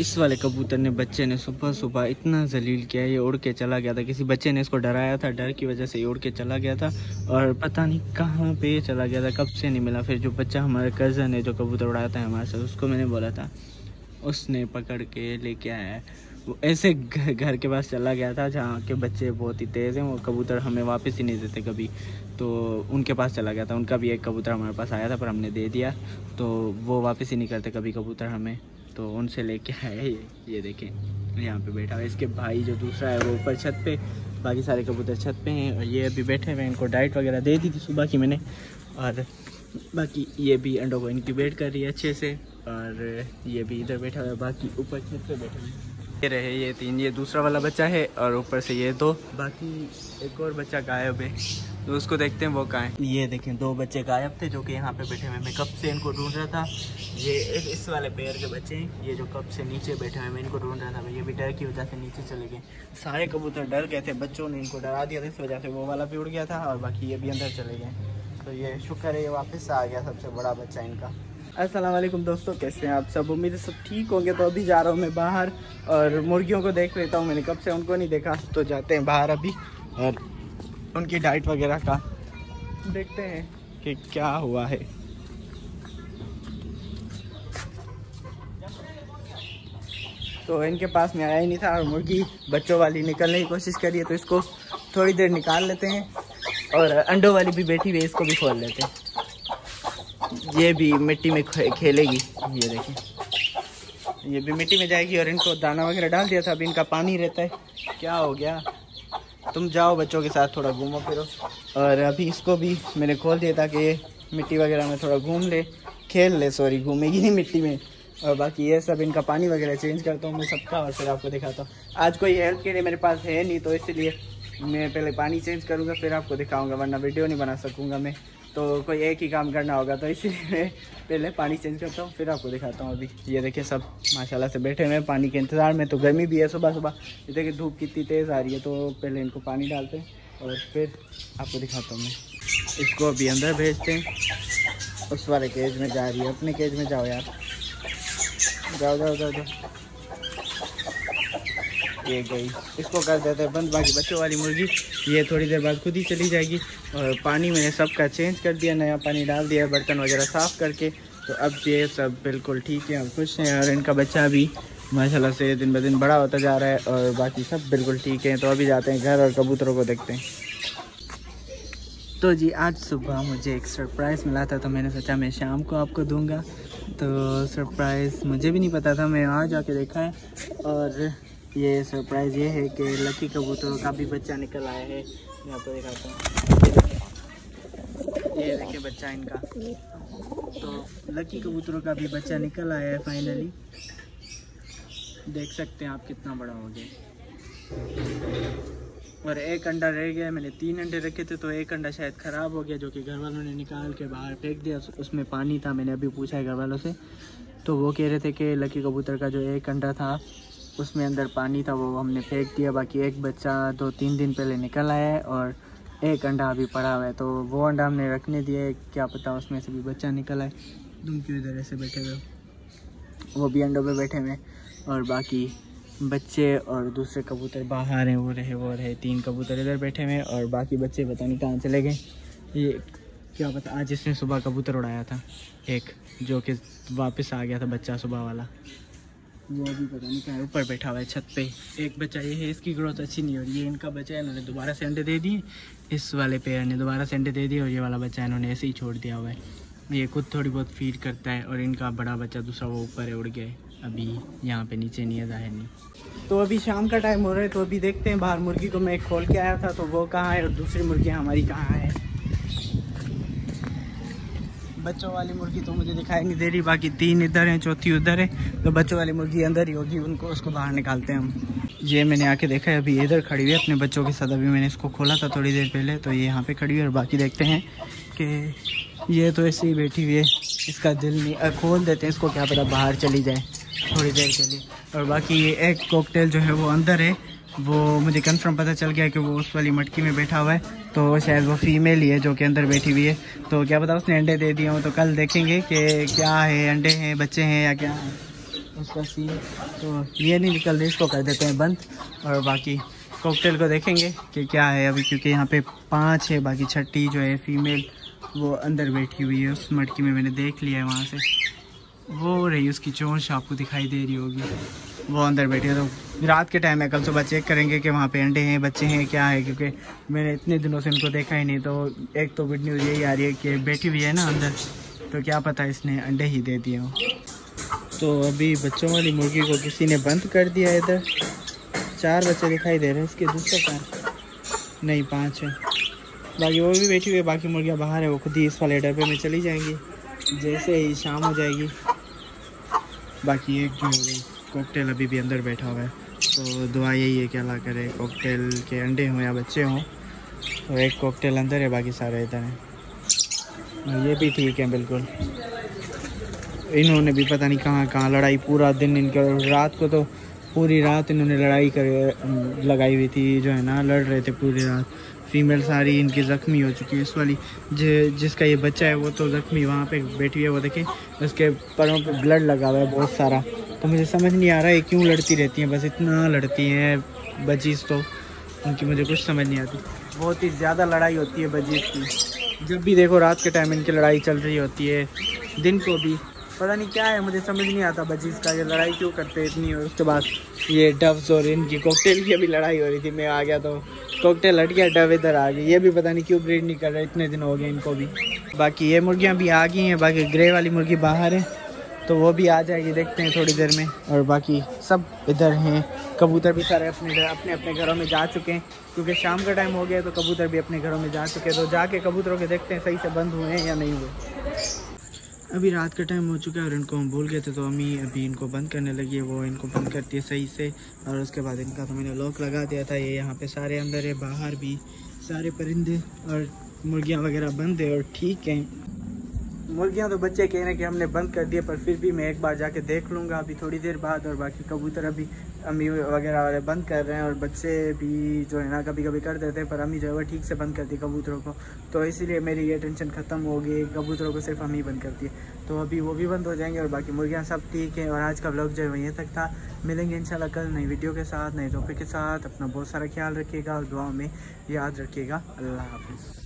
इस वाले कबूतर ने बच्चे ने सुबह सुबह इतना जलील किया, ये उड़ के चला गया था। किसी बच्चे ने इसको डराया था, डर की वजह से ये उड़ के चला गया था और पता नहीं कहाँ पे चला गया था, कब से नहीं मिला। फिर जो बच्चा हमारे कज़न है, जो कबूतर उड़ाया था हमारे साथ, उसको मैंने बोला था, उसने पकड़ के लेके आया है। ऐसे घर के पास चला गया था जहाँ के बच्चे बहुत ही तेज़ हैं, वो कबूतर हमें वापस ही नहीं देते कभी। तो उनके पास चला गया था, उनका भी एक कबूतर हमारे पास आया था, पर हमने दे दिया। तो वो वापस ही नहीं करते कभी कबूतर हमें। तो उनसे लेके आए ये ये देखें, यहाँ पे बैठा हुआ इसके भाई जो दूसरा है, वो ऊपर छत पे, बाकी सारे कबूतर छत पे हैं। और ये अभी बैठे हुए हैं, इनको डाइट वगैरह दे दी थी सुबह की मैंने। और बाकी ये भी अंडों को इनकी वेट कर रही है अच्छे से। और ये भी इधर बैठा हुआ है, बाकी ऊपर छत पे बैठे हुए हैं। ये रहे, ये तीन, ये दूसरा वाला बच्चा है और ऊपर से ये दो। बाकी एक और बच्चा गायब है तो उसको देखते हैं वो कहाँ है। ये देखें, दो बच्चे गायब थे जो कि यहाँ पे बैठे हुए मैं कब से इनको ढूंढ रहा था, ये इस वाले पेड़ के बच्चे हैं। ये जो कब से नीचे बैठे हुए मैं इनको ढूंढ रहा था ये भी डर की वजह से नीचे चले गए। सारे कबूतर डर गए थे, बच्चों ने इनको डरा दिया था, इस वजह से वो वाला भी उड़ गया था और बाकी ये भी अंदर चले गए। तो ये शुक्र है, ये वापस आ गया सबसे बड़ा बच्चा इनका। अस्सलाम वालेकुम दोस्तों, कैसे हैं आप सब? उम्मीद है सब ठीक होंगे तो अभी जा रहा हूँ मैं बाहर और मुर्गियों को देख लेता हूँ मैंने कब से उनको नहीं देखा। तो जाते हैं बाहर अभी और उनकी डाइट वगैरह का देखते हैं कि क्या हुआ है। तो इनके पास में आया ही नहीं था और मुर्गी बच्चों वाली निकलने की कोशिश करिए तो इसको थोड़ी देर निकाल लेते हैं और अंडों वाली भी बैठी हुई इसको भी खोल लेते हैं। ये भी मिट्टी में खेलेगी। ये देखिए। ये भी मिट्टी में जाएगी और इनको दाना वगैरह डाल दिया था, अभी इनका पानी रहता है। क्या हो गया? तुम जाओ बच्चों के साथ थोड़ा घूमो फिरो। और अभी इसको भी मैंने खोल दिया था कि ये मिट्टी वगैरह में थोड़ा घूम ले, खेल ले, सॉरी, घूमेगी नहीं मिट्टी में। और बाकी ये सब, इनका पानी वगैरह चेंज करता हूँ मैं सबका और फिर आपको दिखाता हूँ। आज कोई हेल्प के लिए मेरे पास है नहीं तो इसलिए मैं पहले पानी चेंज करूँगा, फिर आपको दिखाऊँगा, वरना वीडियो नहीं बना सकूँगा मैं। तो कोई एक ही काम करना होगा तो इसीलिए पहले पानी चेंज करता हूँ, फिर आपको दिखाता हूँ अभी। ये देखिए सब, माशाल्लाह से बैठे हुए हैं, पानी के इंतज़ार में तो गर्मी भी है सुबह सुबह। ये देखिए धूप कितनी तेज़ आ रही है तो पहले इनको पानी डालते हैं, और फिर आपको दिखाता हूँ मैं। इसको अभी अंदर भेजते हैं। उस वाले केज में जा रही है, अपने केज में जाओ यार। जाओ जाओ जाओ जाओ। ये गई। इसको कर देते हैं बंद। बाकी बच्चों वाली मुर्गी, ये थोड़ी देर बाद खुद ही चली जाएगी। और पानी मैंने सबका चेंज कर दिया, नया पानी डाल दिया, बर्तन वगैरह साफ़ करके। तो अब ये सब बिल्कुल ठीक है और खुश हैं। और इनका बच्चा भी, माशाल्लाह से दिन ब दिन बड़ा होता जा रहा है। और बाकी सब बिल्कुल ठीक है। तो अभी जाते हैं घर और कबूतरों को देखते हैं। तो जी, आज सुबह मुझे एक सरप्राइज़ मिला था तो मैंने सोचा मैं शाम को आपको दूँगा। तो सरप्राइज़ मुझे भी नहीं पता था, मैं आज आके देखा है। और ये सरप्राइज़ ये है कि लकी कबूतरों का भी बच्चा निकल आया है। मैं आपको दिखाता हूँ। ये देखिए बच्चा इनका। तो लकी कबूतरों का भी बच्चा निकल आया है फाइनली देख सकते हैं आप कितना बड़ा हो गया। और एक अंडा रह गया, मैंने तीन अंडे रखे थे तो एक अंडा शायद ख़राब हो गया, जो कि घर वालों ने निकाल के बाहर फेंक दिया। उसमें पानी था, मैंने अभी पूछा है घर वालों से। तो वो कह रहे थे कि लकी कबूतर का जो एक अंडा था उसमें अंदर पानी था, वो हमने फेंक दिया। बाकी एक बच्चा दो तीन दिन पहले निकल आया है और एक अंडा अभी पड़ा हुआ है। तो वो अंडा हमने रखने दिए क्या पता उसमें से भी बच्चा निकल आए। तुम क्यों इधर ऐसे बैठे हुए वो भी अंडों पे बैठे हुए और बाकी बच्चे और दूसरे कबूतर बाहर हैं, वो रहे वो रहे, तीन कबूतर इधर बैठे हुए और बाकी बच्चे पता नहीं कहाँ चले गए। ये क्या पता आज इसने सुबह कबूतर उड़ाया था, एक, जो कि वापस आ गया था बच्चा सुबह वाला। वो अभी पता नहीं क्या ऊपर बैठा हुआ है छत पे। एक बच्चा ये है, इसकी ग्रोथ अच्छी नहीं हो रही है, इनका बच्चा है, इन्होंने दोबारा से अंडे दे। दिए इस वाले पेयर ने दोबारा से अंडे दे दिए और ये वाला बच्चा इन्होंने ऐसे ही छोड़ दिया हुआ है। ये खुद थोड़ी बहुत फ़ीड करता है और इनका बड़ा बच्चा दूसरा वो ऊपर है, उड़ गया है। अभी यहाँ पे नीचे नहीं है, ज़ाहिर नहीं। तो अभी शाम का टाइम हो रहा है तो अभी देखते हैं बाहर मुर्गी को मैं खोल के आया था तो वो कहाँ है और दूसरी मुर्गियाँ हमारी कहाँ है। बच्चों वाली मुर्गी तो मुझे दिखाई नहीं दे रही, बाकी तीन इधर हैं, चौथी उधर है। तो बच्चों वाली मुर्गी अंदर ही होगी, उनको उसको बाहर निकालते हैं हम। ये मैंने आके देखा है, अभी इधर खड़ी हुई है, अपने बच्चों के साथ। अभी मैंने इसको खोला था थोड़ी देर पहले तो ये यहाँ पे खड़ी हुई और बाकी देखते हैं कि ये तो ऐसे ही बैठी हुई है। इसका दिल नहीं खोल देते हैं इसको, क्या पता बाहर चली जाए थोड़ी देर के लिए। और बाकी ये एक कॉकटेल जो है वो अंदर है। वो मुझे कंफर्म पता चल गया कि वो उस वाली मटकी में बैठा हुआ है तो शायद वो फीमेल ही है जो कि अंदर बैठी हुई है। तो क्या पता उसने अंडे दे दिए हो तो कल देखेंगे कि क्या है, अंडे हैं, बच्चे हैं या क्या है। उसका सीन तो ये नहीं निकल रही इसको कर देते हैं बंद, और बाकी कॉकटेल को देखेंगे कि क्या है अभी, क्योंकि यहाँ पे पाँच है, बाकी छठी जो है फीमेल वो अंदर बैठी हुई है। उस मटकी में मैंने देख लिया है वहाँ से। वो रही उसकी चोंच, आपको दिखाई दे रही होगी। वो अंदर बैठी है तो रात के टाइम है, कल सुबह चेक करेंगे कि वहाँ पे अंडे हैं, बच्चे हैं, क्या है, क्योंकि मैंने इतने दिनों से इनको देखा ही नहीं तो एक तो गुड न्यूज़ यही आ रही है कि बैठी हुई है ना अंदर तो क्या पता इसने अंडे ही दे दिए हो। तो अभी बच्चों वाली मुर्गी को किसी ने बंद कर दिया इधर। चार बच्चे दिखाई दे रहे हैं, इसके दूसरे का नहीं, पाँच है। बाकी वो भी बैठी हुई है, बाकी मुर्गियाँ बाहर है, वो खुद ही इस वाले डब्बे में चली जाएँगी। जैसे ही शाम हो जाएगी। बाकी एक जो कॉकटेल अभी भी अंदर बैठा हुआ है। तो दुआ यही है कि अल्लाह करे कॉकटेल के अंडे हों या बच्चे हों तो एक कॉकटेल अंदर है, बाकी सारे इधर हैं। ये भी ठीक है, बिल्कुल। इन्होंने भी पता नहीं कहाँ कहाँ लड़ाई पूरा दिन इनका रात को तो पूरी रात इन्होंने लड़ाई कर लगाई हुई थी, जो है ना, लड़ रहे थे पूरी रात। फीमेल सारी इनकी ज़ख्मी हो चुकी है। इस वाली जि, जिसका ये बच्चा है वो तो ज़ख्मी वहाँ पे बैठी है वो देखें उसके पैरों पे ब्लड लगा हुआ है बहुत सारा। तो मुझे समझ नहीं आ रहा है क्यों लड़ती रहती हैं बस इतना लड़ती हैं बजीज़ तो उनकी मुझे कुछ समझ नहीं आती। बहुत ही ज़्यादा लड़ाई होती है बजीज़ की। जब भी देखो रात के टाइम इनकी लड़ाई चल रही होती है दिन को भी। पता नहीं क्या है, मुझे समझ नहीं आता बजीज का ये लड़ाई क्यों करते इतनी, और उसके बाद ये डव्स और इनकी कॉकटेल की अभी लड़ाई हो रही थी, मैं आ गया तो कॉकटेल हट गया, डव इधर आ गई। ये भी पता नहीं क्यों ब्रीड नहीं कर रहे, इतने दिन हो गए इनको भी। बाकी ये मुर्गियाँ भी आ गई हैं, बाकी ग्रे वाली मुर्गी बाहर है तो वो भी आ जाएगी, देखते हैं थोड़ी देर में। और बाकी सब इधर हैं, कबूतर भी सारे अपने अपने अपने घरों में जा चुके हैं। क्योंकि शाम का टाइम हो गया तो कबूतर भी अपने घरों में जा चुके हैं। तो जाके कबूतरों के देखते हैं सही से बंद हुए हैं या नहीं हुए। अभी रात का टाइम हो चुका है और इनको हम भूल गए थे तो अम्मी अभी इनको बंद करने लगी है, वो इनको बंद करती है सही से, और उसके बाद इनका तो मैंने लॉक लगा दिया था, ये यहाँ पे सारे अंदर है, बाहर भी सारे परिंदे और मुर्गियाँ वगैरह बंद है, और ठीक हैं। मुर्गियाँ तो बच्चे कह रहे हैं कि हमने बंद कर दिए, पर फिर भी मैं एक बार जाके देख लूँगा अभी थोड़ी देर बाद, और बाकी कबूतर अभी अम्मी वगैरह वाले बंद कर रहे हैं और बच्चे भी जो है ना कभी कभी कर देते हैं, पर अम्मी जो है वो ठीक से बंद करती है कबूतरों को। तो इसीलिए मेरी ये टेंशन ख़त्म हो गई, कबूतरों को सिर्फ़ अम्मी बंद करती है। तो अभी वो भी बंद हो जाएँगे और बाकी मुर्गियाँ सब ठीक हैं और आज का ब्लॉग जो है वहीं तक था। मिलेंगे इंशाल्लाह कल नई वीडियो के साथ, नए टॉपिक के साथ। अपना बहुत सारा ख्याल रखिएगा और दुआ में याद रखिएगा। अल्लाह हाफिज़।